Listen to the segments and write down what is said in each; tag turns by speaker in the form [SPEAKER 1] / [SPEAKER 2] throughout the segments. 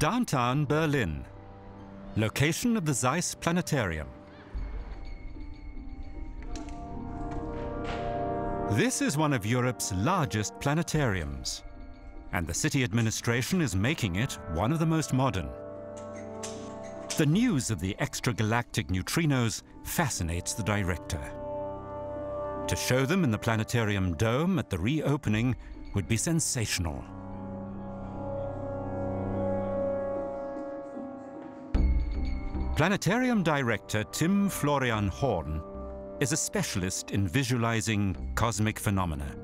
[SPEAKER 1] Downtown Berlin, location of the Zeiss Planetarium. This is one of Europe's largest planetariums, and the city administration is making it one of the most modern. The news of the extragalactic neutrinos fascinates the director. To show them in the planetarium dome at the reopening would be sensational. Planetarium director Tim Florian Horn is a specialist in visualizing cosmic phenomena.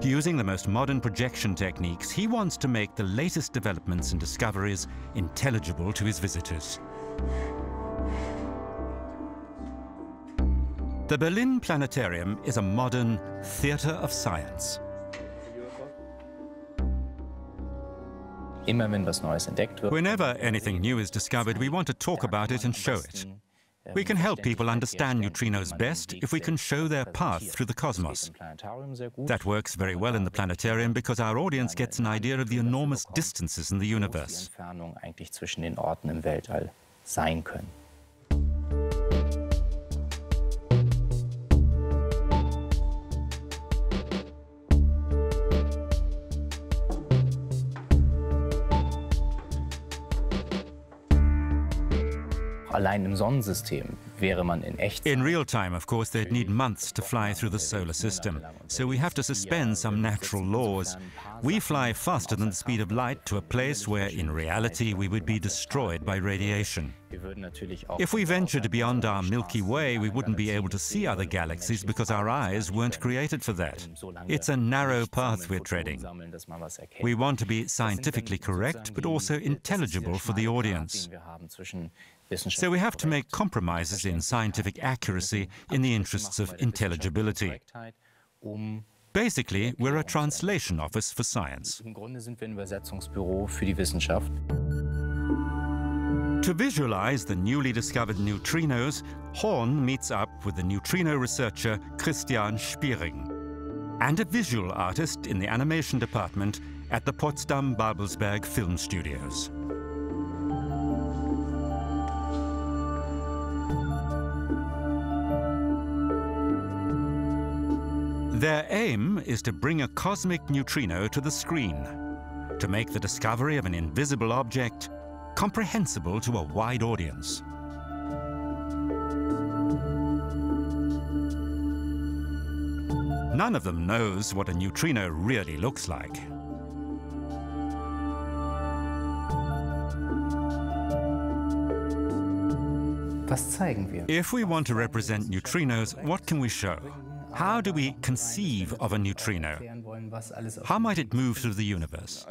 [SPEAKER 1] Using the most modern projection techniques, he wants to make the latest developments and discoveries intelligible to his visitors. The Berlin Planetarium is a modern theatre of science. Whenever anything new is discovered, we want to talk about it and show it. We can help people understand neutrinos best if we can show their path through the cosmos. That works very well in the planetarium because our audience gets an idea of the enormous distances in the universe.
[SPEAKER 2] Allein im Sonnensystem wäre man in
[SPEAKER 1] In real time, of course, they'd need months to fly through the solar system. So we have to suspend some natural laws. We fly faster than the speed of light to a place where, in reality, we would be destroyed by radiation. If we ventured beyond our Milky Way, we wouldn't be able to see other galaxies because our eyes weren't created for that. It's a narrow path we're treading. We want to be scientifically correct, but also intelligible for the audience. So we have to make compromises in scientific accuracy in the interests of intelligibility. Basically, we're a translation office for science. To visualize the newly discovered neutrinos, Horn meets up with the neutrino researcher Christian Spiering and a visual artist in the animation department at the Potsdam Babelsberg Film Studios. Their aim is to bring a cosmic neutrino to the screen, to make the discovery of an invisible object comprehensible to a wide audience. None of them knows what a neutrino really looks like. If we want to represent neutrinos, what can we show? How do we conceive of a neutrino? How might it move through the universe?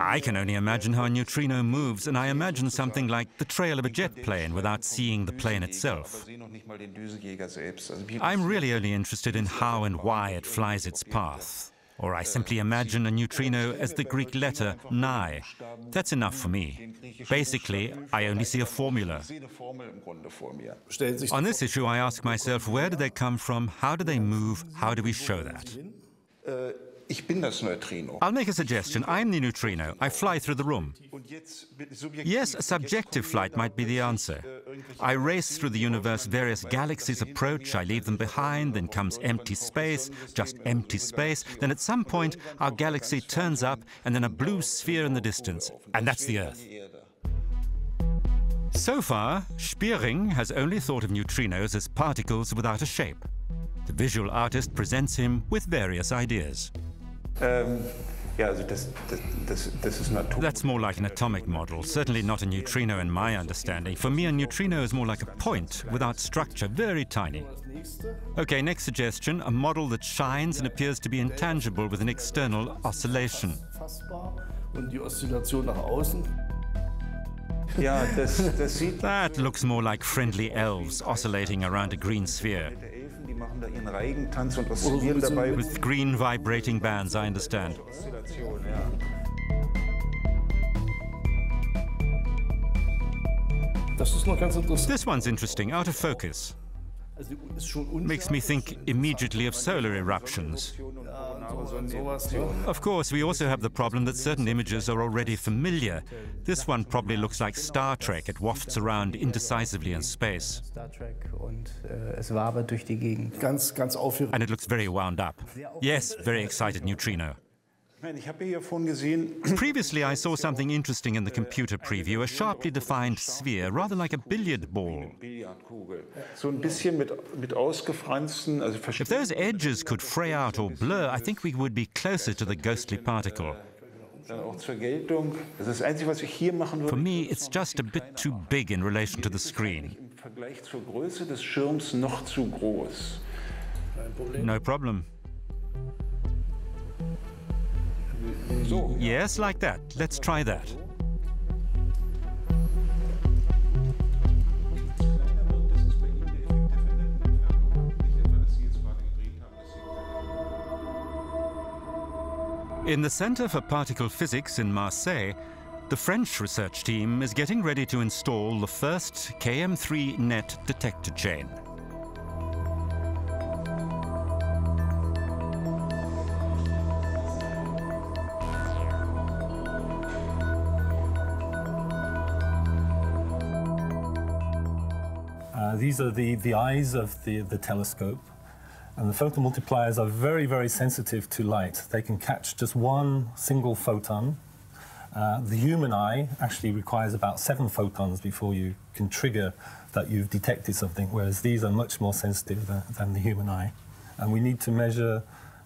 [SPEAKER 1] I can only imagine how a neutrino moves, and I imagine something like the trail of a jet plane without seeing the plane itself. I'm really only interested in how and why it flies its path. Or I simply imagine a neutrino as the Greek letter ni. That's enough for me. Basically, I only see a formula. On this issue, I ask myself, where do they come from? How do they move? How do we show that?
[SPEAKER 3] Ich bin das Neutrino.
[SPEAKER 1] I'll make a suggestion. I'm the neutrino. I fly through the room. Yes, a subjective flight might be the answer. I race through the universe, various galaxies approach, I leave them behind, then comes empty space, just empty space. Then at some point, our galaxy turns up, and then a blue sphere in the distance. And that's the Earth. So far, Spiering has only thought of neutrinos as particles without a shape. The visual artist presents him with various ideas.
[SPEAKER 3] Ja, also das, das, das
[SPEAKER 1] That's more like an atomic model, certainly not a neutrino in my understanding. For me, a neutrino is more like a point without structure, very tiny. Okay, next suggestion, a model that shines and appears to be intangible with an external oscillation. That looks more like friendly elves oscillating around a green sphere. With green vibrating bands, I understand. This one's interesting, out of focus. Makes me think immediately of solar eruptions. Of course, we also have the problem that certain images are already familiar. This one probably looks like Star Trek. It wafts around indecisively in space. And it looks very wound up. Yes, very excited neutrino. Previously, I saw something interesting in the computer preview, a sharply defined sphere, rather like a billiard ball. If those edges could fray out or blur, I think we would be closer to the ghostly particle. For me, it's just a bit too big in relation to the screen. No problem. Yes, like that. Let's try that. In the Center for Particle Physics in Marseille, the French research team is getting ready to install the first KM3NeT detector chain.
[SPEAKER 4] These are the, the eyes of the, the telescope. And the photomultipliers are very, very sensitive to light. They can catch just one single photon. Uh, the human eye actually requires about seven photons before you can trigger that you've detected something, whereas these are much more sensitive than, than the human eye. And we need to measure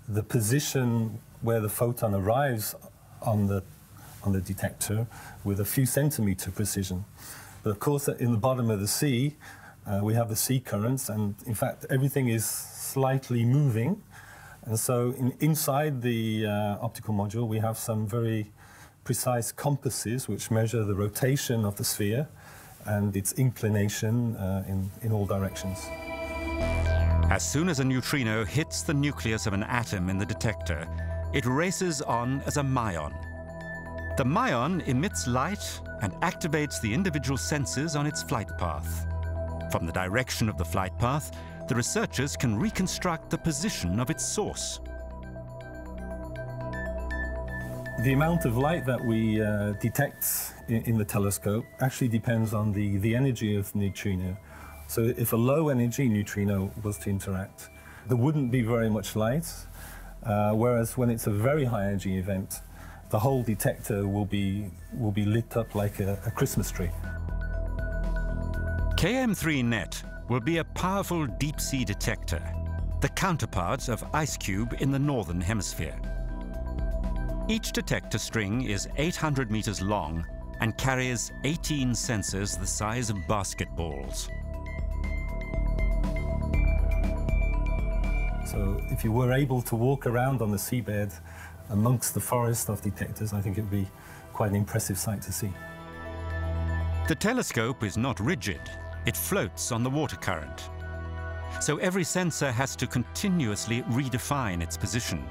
[SPEAKER 4] the position where the photon arrives on the, on the detector with a few centimeter precision. But of course, in the bottom of the sea, uh, we have the sea currents, and in fact, everything is slightly moving. And so in, inside the uh, optical module, we have some very precise compasses which measure the rotation of the sphere and its inclination uh, in, in all directions.
[SPEAKER 1] As soon as a neutrino hits the nucleus of an atom in the detector, it races on as a muon. The muon emits light and activates the individual senses on its flight path. From the direction of the flight path, the researchers can reconstruct the position of its source.
[SPEAKER 4] The amount of light that we uh, detect in, in, the telescope actually depends on the, the energy of the neutrino. So if a low energy neutrino was to interact, there wouldn't be very much light, uh, whereas when it's a very high energy event, the whole detector will be, will be lit up like a, a Christmas tree.
[SPEAKER 1] KM3NeT will be a powerful deep-sea detector, the counterpart of IceCube in the Northern Hemisphere. Each detector string is 800 meters long and carries 18 sensors the size of basketballs.
[SPEAKER 4] So if you were able to walk around on the seabed amongst the forest of detectors, I think it would be quite an impressive sight to see.
[SPEAKER 1] The telescope is not rigid. It floats on the water current. So every sensor has to continuously redefine its position.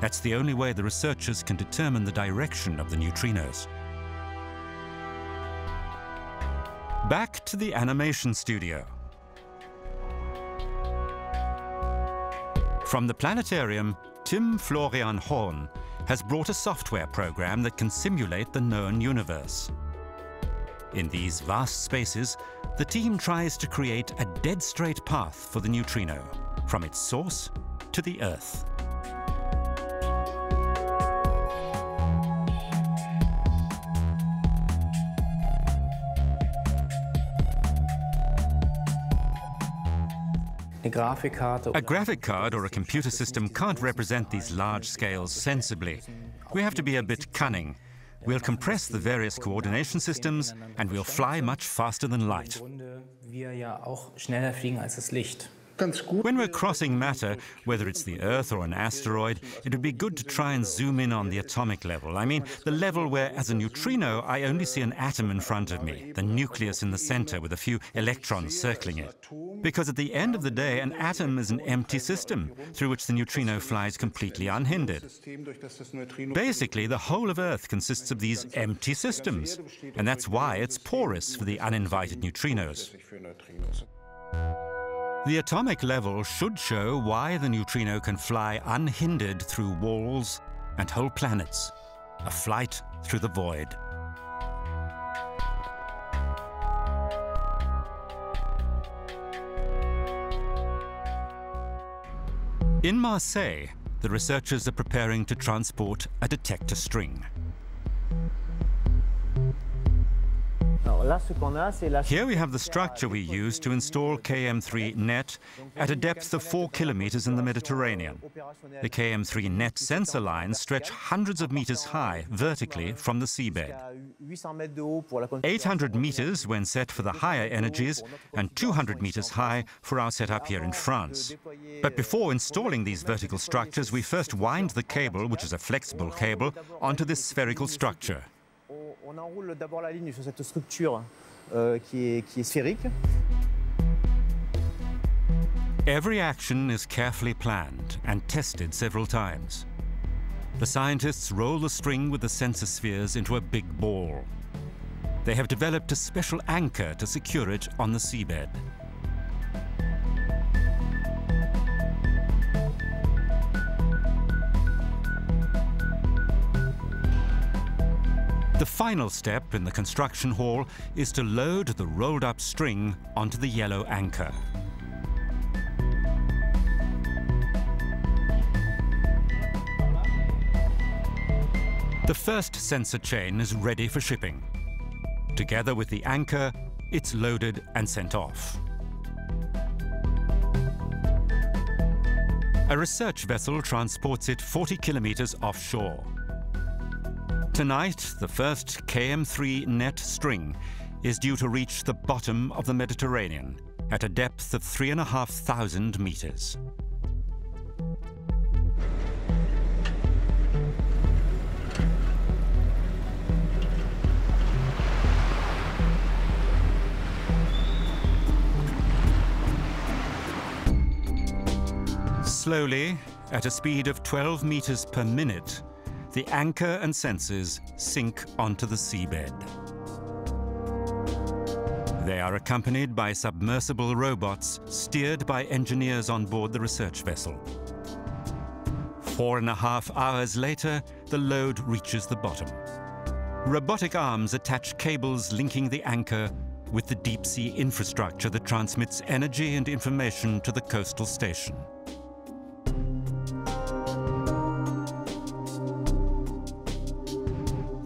[SPEAKER 1] That's the only way the researchers can determine the direction of the neutrinos. Back to the animation studio. From the planetarium, Tim Florian Horn has brought a software program that can simulate the known universe. In these vast spaces, the team tries to create a dead straight path for the neutrino, from its source to the Earth. A graphic card or a computer system can't represent these large scales sensibly. We have to be a bit cunning We'll compress the various coordination systems and we'll fly much faster than light. When we're crossing matter, whether it's the Earth or an asteroid, it would be good to try and zoom in on the atomic level. I mean, the level where, as a neutrino, I only see an atom in front of me, the nucleus in the center with a few electrons circling it. Because at the end of the day, an atom is an empty system through which the neutrino flies completely unhindered. Basically, the whole of Earth consists of these empty systems, and that's why it's porous for the uninvited neutrinos. The atomic level should show why the neutrino can fly unhindered through walls and whole planets, a flight through the void. In Marseille, the researchers are preparing to transport a detector string. Here we have the structure we use to install KM3NeT at a depth of 4 kilometers in the Mediterranean. The KM3NeT sensor lines stretch hundreds of meters high vertically from the seabed. 800 meters when set for the higher energies and 200 meters high for our setup here in France. But before installing these vertical structures, we first wind the cable, which is a flexible cable, onto this spherical structure on enroule d'abord la ligne sur cette structure euh, qui, est, qui est sphérique. Every action is carefully planned and tested several times. The scientists roll the string with the sensor spheres into a big ball. They have developed a special anchor to secure it on the seabed. The final step in the construction hall is to load the rolled up string onto the yellow anchor. The first sensor chain is ready for shipping. Together with the anchor, it's loaded and sent off. A research vessel transports it 40 kilometers offshore. Tonight, the first KM3NeT string is due to reach the bottom of the Mediterranean at a depth of 3,500 meters. Slowly, at a speed of 12 meters per minute, the anchor and sensors sink onto the seabed. They are accompanied by submersible robots steered by engineers on board the research vessel. Four and a half hours later, the load reaches the bottom. Robotic arms attach cables linking the anchor with the deep sea infrastructure that transmits energy and information to the coastal station.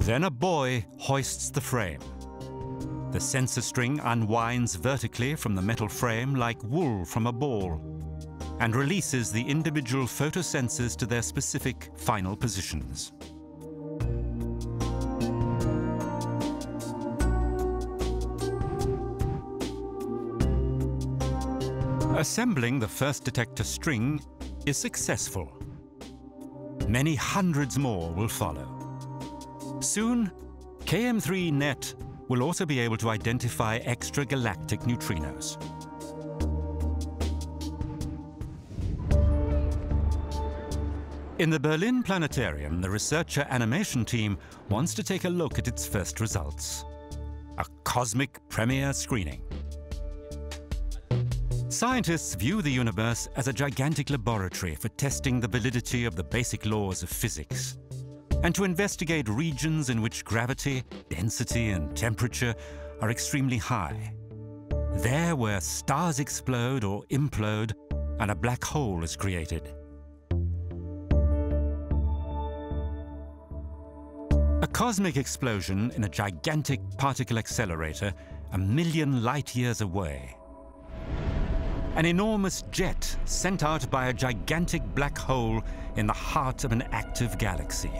[SPEAKER 1] Then a buoy hoists the frame. The sensor string unwinds vertically from the metal frame like wool from a ball and releases the individual photosensors to their specific final positions. Assembling the first detector string is successful. Many hundreds more will follow. Soon, KM3NeT will also be able to identify extragalactic neutrinos. In the Berlin Planetarium, the researcher animation team wants to take a look at its first results. A cosmic premiere screening. Scientists view the universe as a gigantic laboratory for testing the validity of the basic laws of physics and to investigate regions in which gravity, density, and temperature are extremely high. There where stars explode or implode and a black hole is created. A cosmic explosion in a gigantic particle accelerator a million light years away. An enormous jet sent out by a gigantic black hole in the heart of an active galaxy.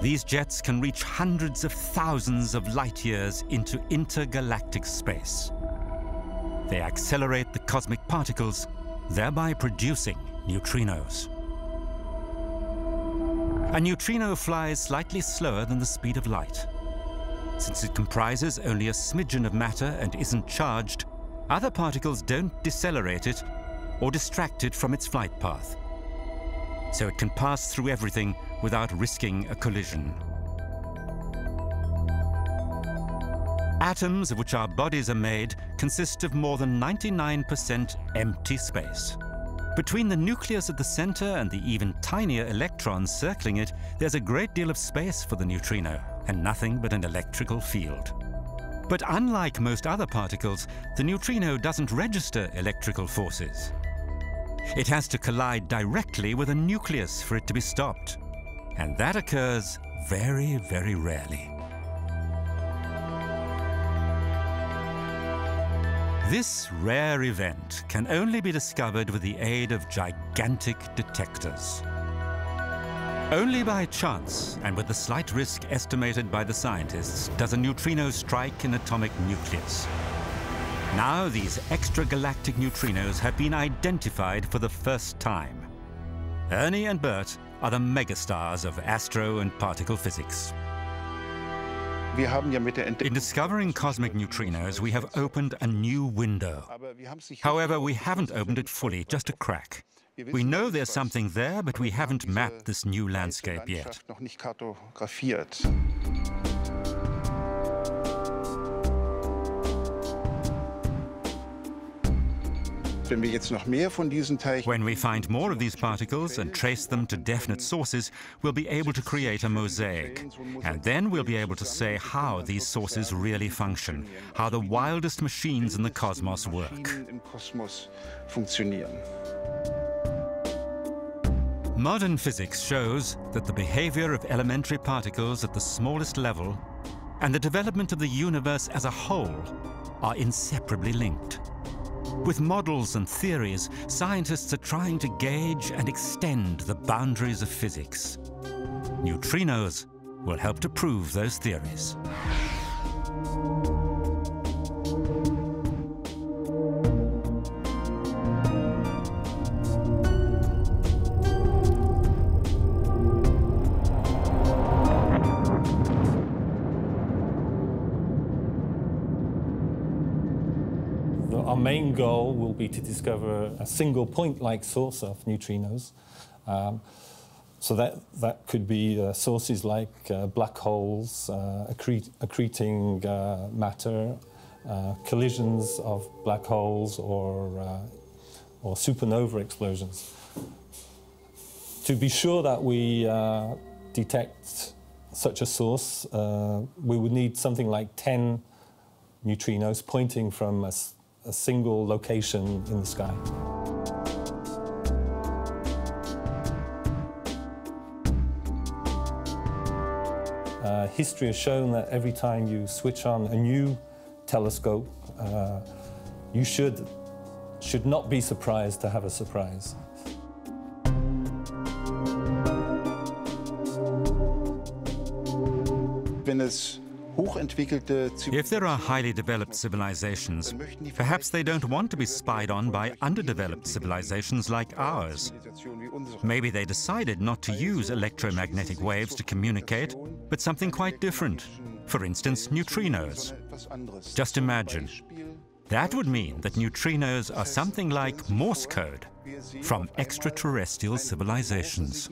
[SPEAKER 1] These jets can reach hundreds of thousands of light years into intergalactic space. They accelerate the cosmic particles, thereby producing neutrinos. A neutrino flies slightly slower than the speed of light. Since it comprises only a smidgen of matter and isn't charged, other particles don't decelerate it or distract it from its flight path. So it can pass through everything without risking a collision. Atoms of which our bodies are made consist of more than 99% empty space. Between the nucleus at the center and the even tinier electrons circling it, there's a great deal of space for the neutrino, and nothing but an electrical field. But unlike most other particles, the neutrino doesn't register electrical forces. It has to collide directly with a nucleus for it to be stopped. And that occurs very, very rarely. This rare event can only be discovered with the aid of gigantic detectors. Only by chance, and with the slight risk estimated by the scientists, does a neutrino strike an atomic nucleus. Now these extragalactic neutrinos have been identified for the first time. Ernie and Bert are the megastars of astro and particle physics. In discovering cosmic neutrinos, we have opened a new window. However, we haven't opened it fully, just a crack. We know there's something there, but we haven't mapped this new landscape yet. When we find more of these particles and trace them to definite sources, we'll be able to create a mosaic. And then we'll be able to say how these sources really function, how the wildest machines in the cosmos work. Modern physics shows that the behavior of elementary particles at the smallest level and the development of the universe as a whole are inseparably linked. With models and theories, scientists are trying to gauge and extend the boundaries of physics. Neutrinos will help to prove those theories.
[SPEAKER 4] Main goal will be to discover a single point-like source of neutrinos. Um, so that, that could be uh, sources like uh, black holes, uh, accret accreting uh, matter, uh, collisions of black holes, or, uh, or supernova explosions. To be sure that we detect such a source, we would need something like 10 neutrinos pointing from a a single location in the sky. Uh, history has shown that every time you switch on a new telescope, uh, you should, should not be surprised to have a surprise.
[SPEAKER 3] Es
[SPEAKER 1] if there are highly developed civilizations, perhaps they don't want to be spied on by underdeveloped civilizations like ours. Maybe they decided not to use electromagnetic waves to communicate, but something quite different. For instance, neutrinos. Just imagine. That would mean that neutrinos are something like Morse code from extraterrestrial civilizations.